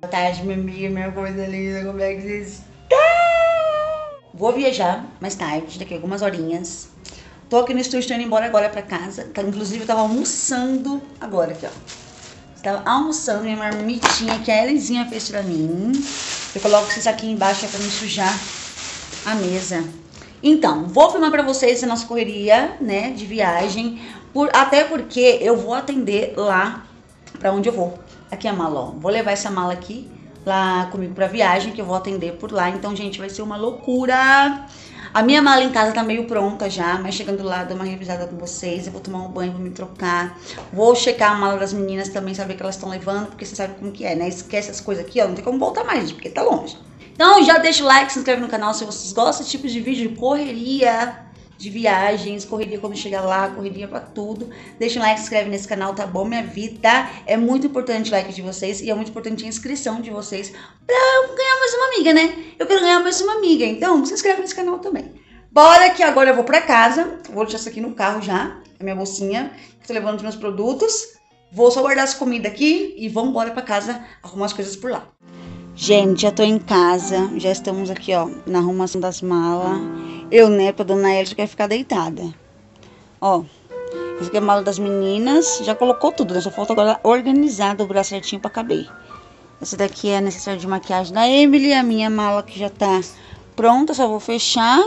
Boa tarde, minha amiga, minha coisa linda, como é que você está? Vou viajar mais tarde, daqui a algumas horinhas. Tô aqui no estúdio, tô indo embora agora pra casa. Tá, inclusive, eu tava almoçando agora aqui, ó. Tava almoçando minha marmitinha que a Elenzinha fez pra mim. Eu coloco esse aqui embaixo é pra não sujar a mesa. Então, vou filmar pra vocês a nossa correria, né, de viagem. Por, até porque eu vou atender lá pra onde eu vou. Aqui a mala, ó. Vou levar essa mala aqui lá comigo pra viagem, que eu vou atender por lá. Então, gente, vai ser uma loucura. A minha mala em casa tá meio pronta já, mas chegando lá, dou uma revisada com vocês. Eu vou tomar um banho, vou me trocar. Vou checar a mala das meninas também, saber o que elas estão levando, porque você sabe como que é, né? Esquece as coisas aqui, ó, não tem como voltar mais, porque tá longe. Então já deixa o like, se inscreve no canal se vocês gostam desse tipo de vídeo de correria de viagens, correria quando chegar lá, correria pra tudo. Deixa um like, se inscreve nesse canal, tá bom? Minha vida é muito importante o like de vocês e é muito importante a inscrição de vocês pra eu ganhar mais uma amiga, né? Eu quero ganhar mais uma amiga, então se inscreve nesse canal também. Bora que agora eu vou pra casa, vou deixar isso aqui no carro já, a minha bolsinha, tô levando os meus produtos. Vou só guardar as comidas aqui e vamos embora pra casa arrumar as coisas por lá. Gente, já tô em casa, já estamos aqui, ó, na arrumação das malas. Eu, né, pra dona Elsa quer ficar deitada. Ó, esse aqui é a mala das meninas, já colocou tudo, né? Só falta agora organizar, dobrar certinho pra caber. Essa daqui é necessária de maquiagem da Emily, a minha mala que já tá pronta, só vou fechar.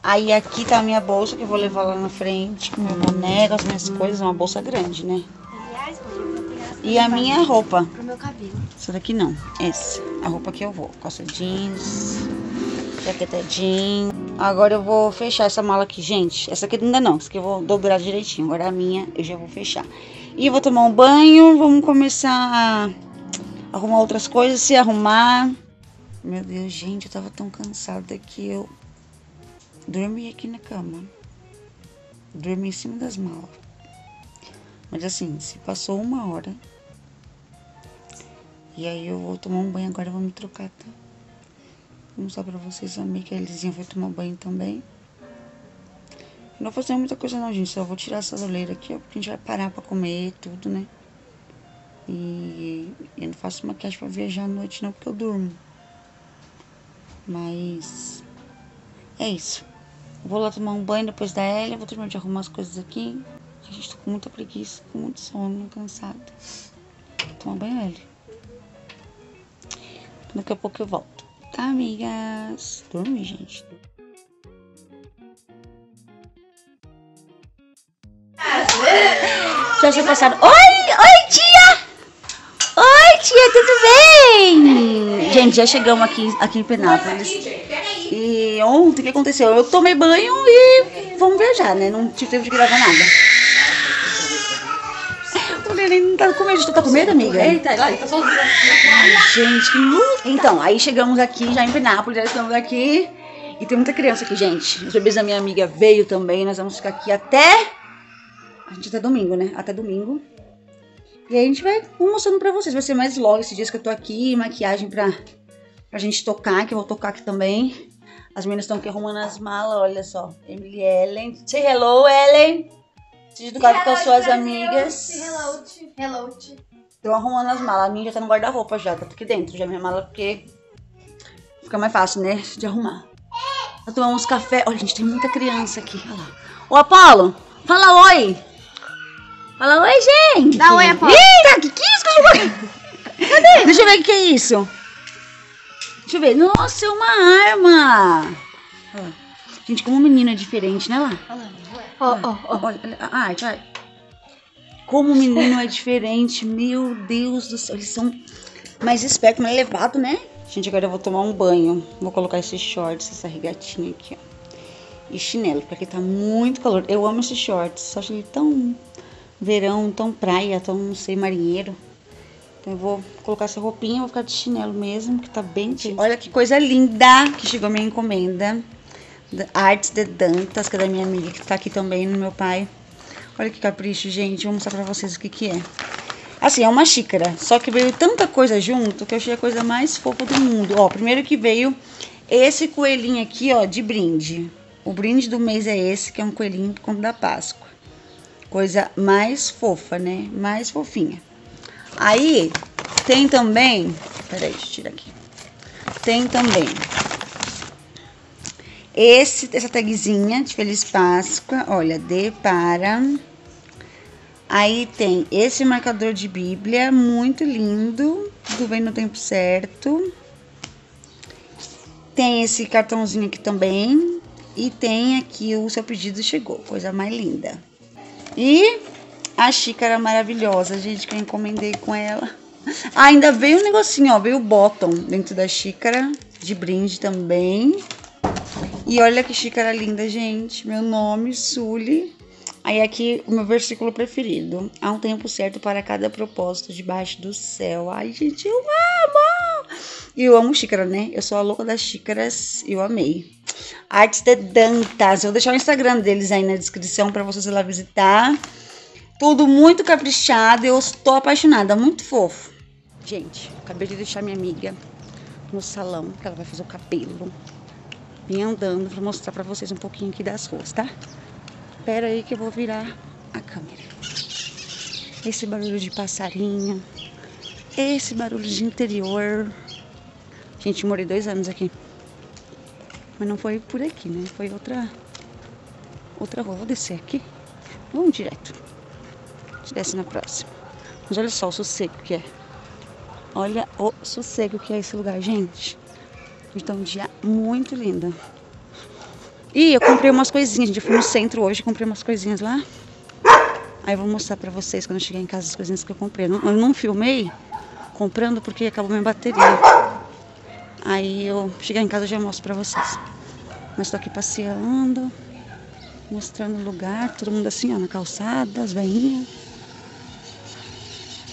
Aí aqui tá a minha bolsa que eu vou levar lá na frente, com meu boneco, as minhas coisas, uma bolsa grande, né? E a minha roupa. Pro meu cabelo. Essa daqui não. Essa. A roupa que eu vou. Calça jeans. Jaqueta jeans. Agora eu vou fechar essa mala aqui, gente. Essa aqui ainda não. Essa aqui eu vou dobrar direitinho. Agora a minha eu já vou fechar. E vou tomar um banho. Vamos começar a arrumar outras coisas. Se arrumar. Meu Deus, gente. Eu tava tão cansada que eu dormi aqui na cama. Dormi em cima das malas. Mas assim, se passou uma hora. E aí eu vou tomar um banho agora, vou me trocar, tá? Vou mostrar pra vocês, a amiga a Elisinha foi tomar banho também. Não vou fazer muita coisa não, gente. Só vou tirar essa oleira aqui, ó. Porque a gente vai parar pra comer tudo, né? E eu não faço maquiagem pra viajar à noite não, porque eu durmo. Mas... É isso. Vou lá tomar um banho depois da Elia. Vou terminar de arrumar as coisas aqui. Gente, tô com muita preguiça, com muito sono, cansada. Toma banho, Elia. Daqui a pouco eu volto. Tá, amigas? Dormi, gente. Já tinha passado. Oi! Oi, tia! Oi, tia, tudo bem? Gente, já chegamos aqui, aqui em Penápolis. E ontem o que aconteceu? Eu tomei banho e vamos viajar, né? Não tive tempo de gravar nada. Neném não tá com medo. Tu tá com medo, amiga? Eita, lá, tá sozinho. Ai, gente, que luta. Então, aí chegamos aqui, já em Penápolis, já estamos aqui. E tem muita criança aqui, gente. Os bebês da minha amiga veio também. Nós vamos ficar aqui até. A gente até domingo, né? Até domingo. E aí a gente vai mostrando pra vocês. Vai ser mais vlog esses dias que eu tô aqui. Maquiagem pra, pra gente tocar, que eu vou tocar aqui também. As meninas estão aqui arrumando as malas, olha só. Emily Ellen. Say hello, Ellen. Seja educado com as suas amigas. Hello, hello. Estão arrumando as malas. A minha já tá no guarda-roupa já, tá aqui dentro. Já minha mala, porque fica mais fácil, né? De arrumar. Nós tomamos café. Olha, gente, tem muita criança aqui. Olha lá. Ô, Apolo, fala oi. Fala oi, gente. Dá oi, Apolo. Eita, que que é isso? Cadê? Deixa eu ver o que é isso. Deixa eu ver. Nossa, é uma arma. Ó. Gente, como o menino é diferente, né lá? Ó, ó, ó. Olha, olha, ai, vai. Como o menino é diferente, meu Deus do céu. Eles são mais espertos, mais elevados, né? Gente, agora eu vou tomar um banho. Vou colocar esses shorts, essa regatinha aqui, ó. E chinelo, porque tá muito calor. Eu amo esses shorts, só achei tão verão, tão praia, tão, não sei, marinheiro. Então eu vou colocar essa roupinha, vou ficar de chinelo mesmo, que tá bem quente. Olha que coisa linda que chegou a minha encomenda. Artes de Dantas, que é da minha amiga, que tá aqui também no meu pai. Olha que capricho, gente. Vou mostrar pra vocês o que que é. Assim, é uma xícara. Só que veio tanta coisa junto que eu achei a coisa mais fofa do mundo. Ó, primeiro que veio esse coelhinho aqui, ó, de brinde. O brinde do mês é esse, que é um coelhinho como da Páscoa. Coisa mais fofa, né? Mais fofinha. Aí, tem também Peraí, deixa eu tirar aqui. Tem também esse, essa tagzinha de Feliz Páscoa. Olha, D para. Aí tem esse marcador de Bíblia, muito lindo. Tudo bem no tempo certo. Tem esse cartãozinho aqui também. E tem aqui o seu pedido chegou, coisa mais linda. E a xícara maravilhosa, gente, que eu encomendei com ela. Ah, ainda veio um negocinho, ó, veio o bottom dentro da xícara, de brinde também. E olha que xícara linda, gente. Meu nome, Sully. Aí aqui o meu versículo preferido. Há um tempo certo para cada propósito debaixo do céu. Ai, gente, eu amo! E eu amo xícara, né? Eu sou a louca das xícaras. Eu amei. Artes de Dantas. Eu vou deixar o Instagram deles aí na descrição para vocês ir lá visitar. Tudo muito caprichado. Eu estou apaixonada. Muito fofo. Gente, acabei de deixar minha amiga no salão, que ela vai fazer o cabelo. Vim andando para mostrar para vocês um pouquinho aqui das ruas, tá? Pera aí que eu vou virar a câmera. Esse barulho de passarinho. Esse barulho de interior. Gente, morei dois anos aqui. Mas não foi por aqui, né? Foi outra outra rua. Vou descer aqui. Vamos direto. A gente desce na próxima. Mas olha só o sossego que é. Olha o sossego que é esse lugar, gente. Então, um dia muito lindo. E eu comprei umas coisinhas. Eu fui no centro hoje, comprei umas coisinhas lá. Aí eu vou mostrar pra vocês quando eu chegar em casa as coisinhas que eu comprei. Eu não, filmei comprando porque acabou minha bateria. Aí eu chegar em casa eu já mostro pra vocês. Mas tô aqui passeando, mostrando o lugar, todo mundo assim, ó, na calçada, as veinhas.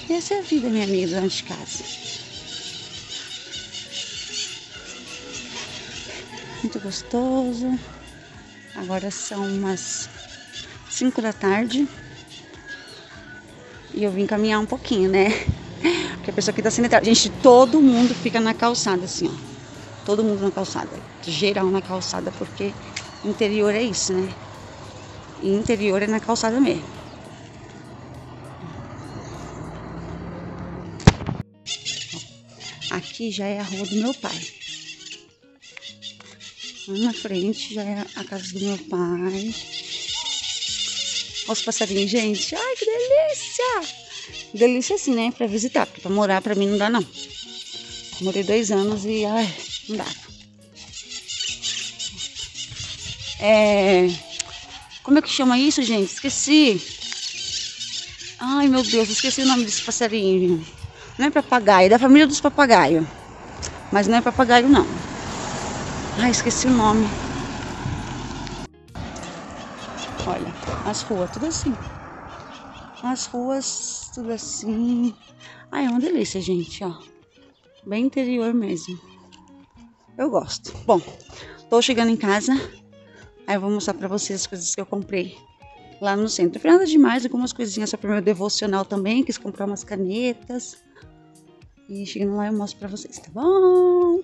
Essa é a vida, minha amiga, dentro de casa. Muito gostoso. Agora são umas 5 da tarde. E eu vim caminhar um pouquinho, né? Porque a pessoa aqui tá sanitária. Gente, todo mundo fica na calçada, assim, ó. Todo mundo na calçada. Geral na calçada, porque interior é isso, né? E interior é na calçada mesmo. Aqui já é a rua do meu pai. Lá na frente já é a casa do meu pai. Olha os passarinhos, gente. Ai, que delícia! Delícia assim, né? Pra visitar, porque pra morar pra mim não dá, não. Morei dois anos e, ai, não dá. É... Como é que chama isso, gente? Esqueci. Ai, meu Deus, esqueci o nome desse passarinho. Não é papagaio, é da família dos papagaios. Mas não é papagaio, não. Ai, esqueci o nome. Olha, as ruas, tudo assim. As ruas, tudo assim. Ai, é uma delícia, gente, ó. Bem interior mesmo. Eu gosto. Bom, tô chegando em casa. Aí eu vou mostrar pra vocês as coisas que eu comprei lá no centro. Foi nada demais, algumas coisinhas só pro meu devocional também. Quis comprar umas canetas. E chegando lá eu mostro pra vocês, tá bom?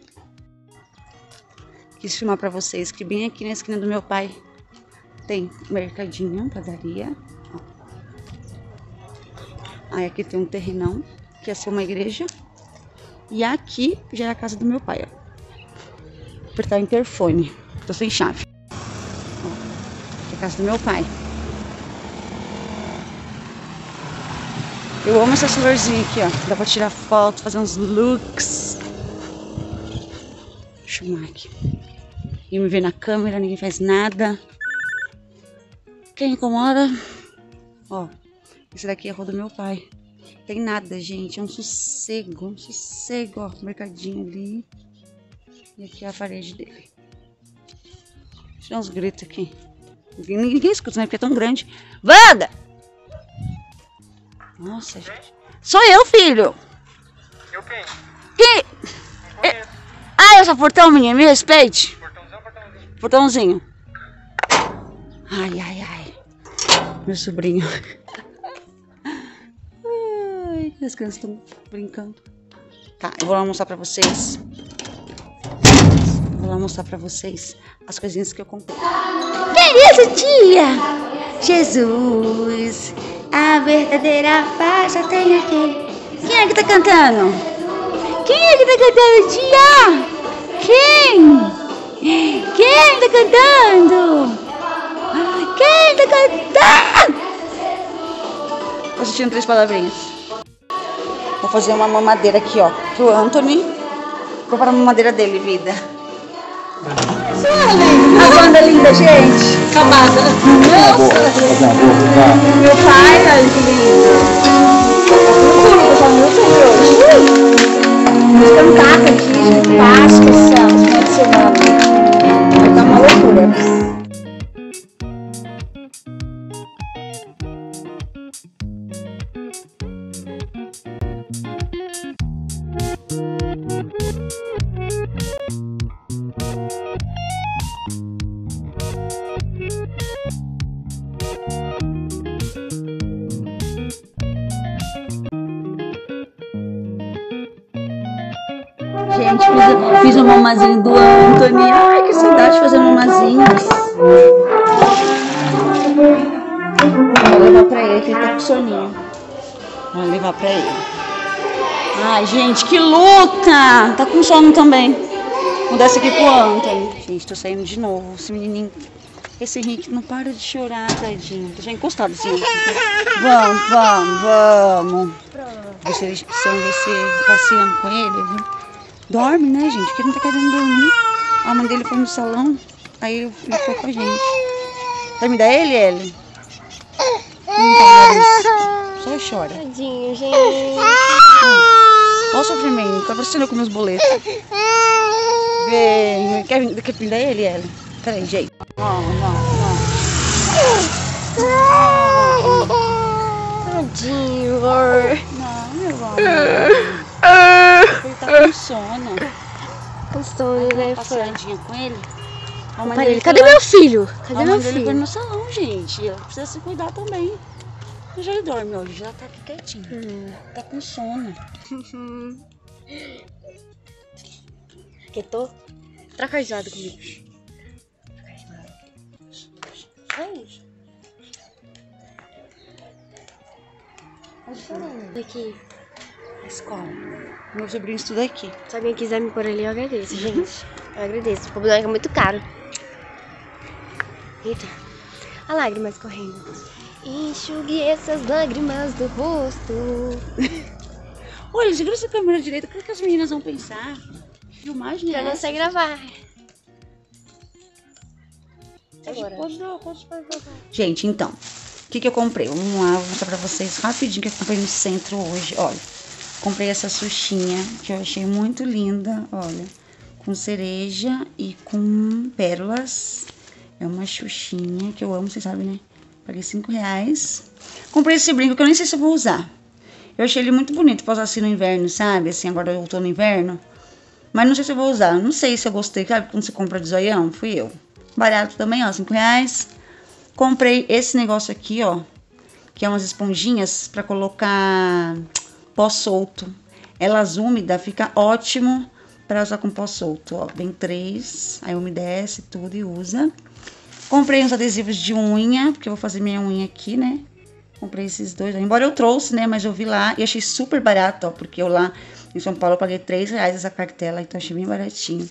Quis filmar pra vocês que bem aqui na esquina do meu pai tem mercadinho, padaria. Aí aqui tem um terrenão, que ia ser uma igreja. E aqui já é a casa do meu pai, ó. Apertar o interfone. Tô sem chave. Ó, é a casa do meu pai. Eu amo essas florzinhas aqui, ó. Dá pra tirar foto, fazer uns looks. Aqui. Ninguém me vê na câmera, ninguém faz nada. Quem incomoda? Ó, esse daqui é a rua do meu pai. Tem nada, gente. É um sossego, um sossego, ó. Mercadinho ali. E aqui é a parede dele. Deixa eu dar uns gritos aqui. Ninguém, ninguém escuta, né? Porque é tão grande. Wanda! Nossa, gente. Sou eu, filho. Eu quem? Que? Ah, eu sou portão, menino. Me respeite. Portãozão, portãozinho. Portãozinho. Ai, ai, ai. Meu sobrinho. Ai, as crianças estão brincando. Tá, eu vou lá mostrar pra vocês. Vou lá mostrar pra vocês as coisinhas que eu comprei. Querida tia! Jesus, a verdadeira paz eu tenho aqui. Quem é que tá cantando? Quem é que tá cantando, tia? Quem? Quem tá cantando? Quem tá cantando? Tô assistindo três palavrinhas. Vou fazer uma mamadeira aqui, ó. Pro Anthony. Vou para a mamadeira dele, vida. A banda linda, gente. Acabada. Nossa. Meu pai, olha que lindo. Eu só no YouTube hoje. Vou cantar aqui, gente. Páscoa, céu, de semana. Vai dar uma loucura. Mamazinho do Anthony. Ai, que saudade de fazer mamazinhos. Vou levar pra ele, que ele tá com soninho. Vou levar pra ele. Ai, gente, que luta! Tá com sono também. Vou dar essa aqui pro Anthony. Gente, tô saindo de novo. Esse menininho, esse Henrique não para de chorar, tadinho. Tá já encostado assim. Vamos, vamos, vamos. Ver se eles precisam ver se passeando com ele, viu? Dorme, né, gente? Porque ele não tá querendo dormir. A mãe dele foi no salão, aí ele foi com a gente. Vai me dar ele, Ellie? Não tá, Só chora. Tadinho, gente. Olha o sofrimento, tá parecendo eu com meus boletos. Vem, quer, quer me dar ele, Ellie? Peraí, gente. Não, não, Tadinho, amor. não. Não, meu amor. Ele tá com sono. Com sono, Uma né, passeadinha com ele. A mãe Para dele ele. Cadê meu filho? A Cadê mãe meu foi filho? no salão, gente. Ela precisa se cuidar também. Já ele dorme hoje, já tá aqui quietinho. Hum. Tá com sono. Quietou? Troca a risada comigo. Ai. Aqui. Escola. Meu sobrinho estuda aqui. Se alguém quiser me pôr ali, eu agradeço, gente. Eu agradeço. O boneco é muito caro. Eita. A lágrima escorrendo. Enxugue essas lágrimas do rosto. Olha, segura essa câmera direita. O que, que as meninas vão pensar? Filmagem Eu é não essa? sei gravar. Agora. Gente, então. O que, que eu comprei? Vamos lá, vou mostrar pra vocês rapidinho que eu comprei no centro hoje. Olha, comprei essa xuxinha que eu achei muito linda. Olha, com cereja e com pérolas. É uma xuxinha que eu amo, vocês sabem, né? Paguei 5 reais. Comprei esse brinco que eu nem sei se vou usar. Eu achei ele muito bonito pra usar assim no inverno, sabe? Assim, agora eu tô no inverno. Mas não sei se eu vou usar. Não sei se eu gostei. Sabe quando você compra de zoião? Fui eu. Barato também, ó. 5 reais. Comprei esse negócio aqui, ó. Que é umas esponjinhas pra colocar pó solto. Elas úmidas, fica ótimo pra usar com pó solto, ó. Vem três, aí umedece tudo e usa. Comprei uns adesivos de unha, porque eu vou fazer minha unha aqui, né? Comprei esses dois, embora eu trouxe, né? Mas eu vi lá e achei super barato, ó. Porque eu lá em São Paulo eu paguei 3 reais essa cartela, então achei bem baratinho.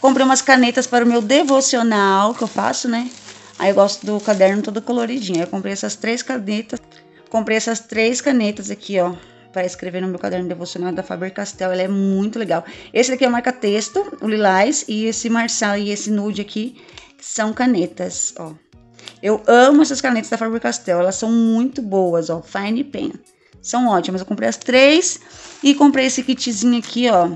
Comprei umas canetas para o meu devocional, que eu faço, né? Aí eu gosto do caderno todo coloridinho. Aí eu comprei essas três canetas. Comprei essas três canetas aqui, ó. Para escrever no meu caderno devocional da Faber-Castell. Ela é muito legal. Esse daqui é o marca-texto, o lilás. E esse Marçal e esse nude aqui são canetas, ó. Eu amo essas canetas da Faber-Castell. Elas são muito boas, ó. Fine Pen. São ótimas. Eu comprei as três. E comprei esse kitzinho aqui, ó.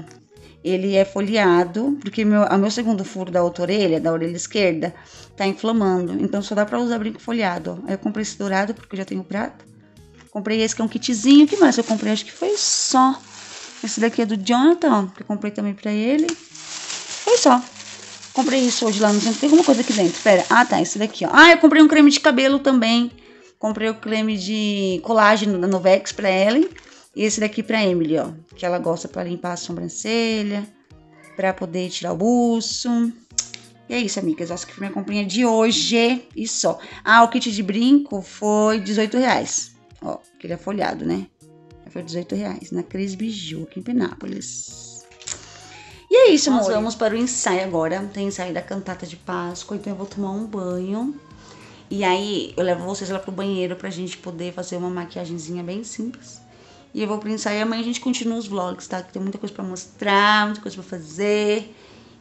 Ele é folheado, porque meu, o meu segundo furo da outra orelha, da orelha esquerda, tá inflamando. Então só dá pra usar brinco folheado, ó. Aí eu comprei esse dourado, porque eu já tenho prata. Comprei esse que é um kitzinho. Que mais eu comprei? Acho que foi só. Esse daqui é do Jonathan, que eu comprei também pra ele. Foi só. Comprei isso hoje lá no centro. Tem alguma coisa aqui dentro. Pera. Ah, tá. Esse daqui, ó. Ah, eu comprei um creme de cabelo também. Comprei o creme de colágeno da Novex pra Ellen. E esse daqui pra Emily, ó. Que ela gosta pra limpar a sobrancelha. Pra poder tirar o buço. E é isso, amigas. Essa que foi minha comprinha de hoje. E só. Ah, o kit de brinco foi 18 reais. Ó, que ele é folhado, né? Foi 18 reais. Na Cris Biju, aqui em Penápolis. é isso, amor. Nós vamos para o ensaio agora. Tem ensaio da cantata de Páscoa, então eu vou tomar um banho. E aí eu levo vocês lá pro banheiro pra gente poder fazer uma maquiagemzinha bem simples. E eu vou pro ensaio e amanhã a gente continua os vlogs, tá? Que tem muita coisa pra mostrar, muita coisa pra fazer.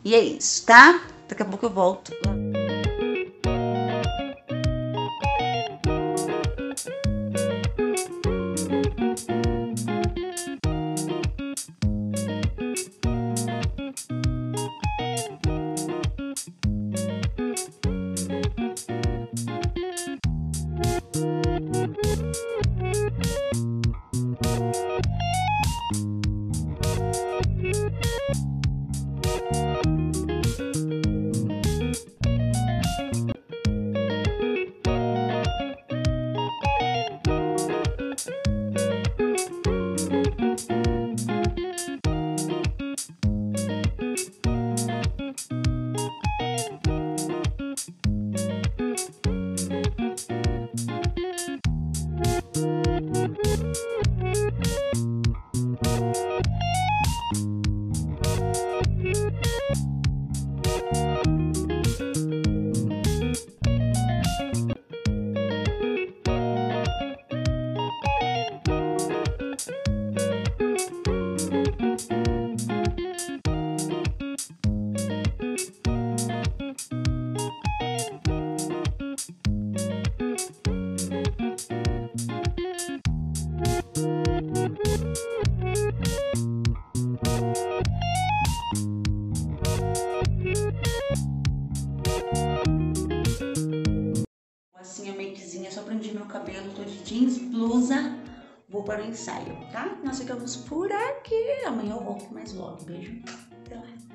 E é isso, tá? Daqui a pouco eu volto. agora o ensaio, tá? Nós ficamos por aqui. Amanhã eu volto mais logo. Beijo. Até lá.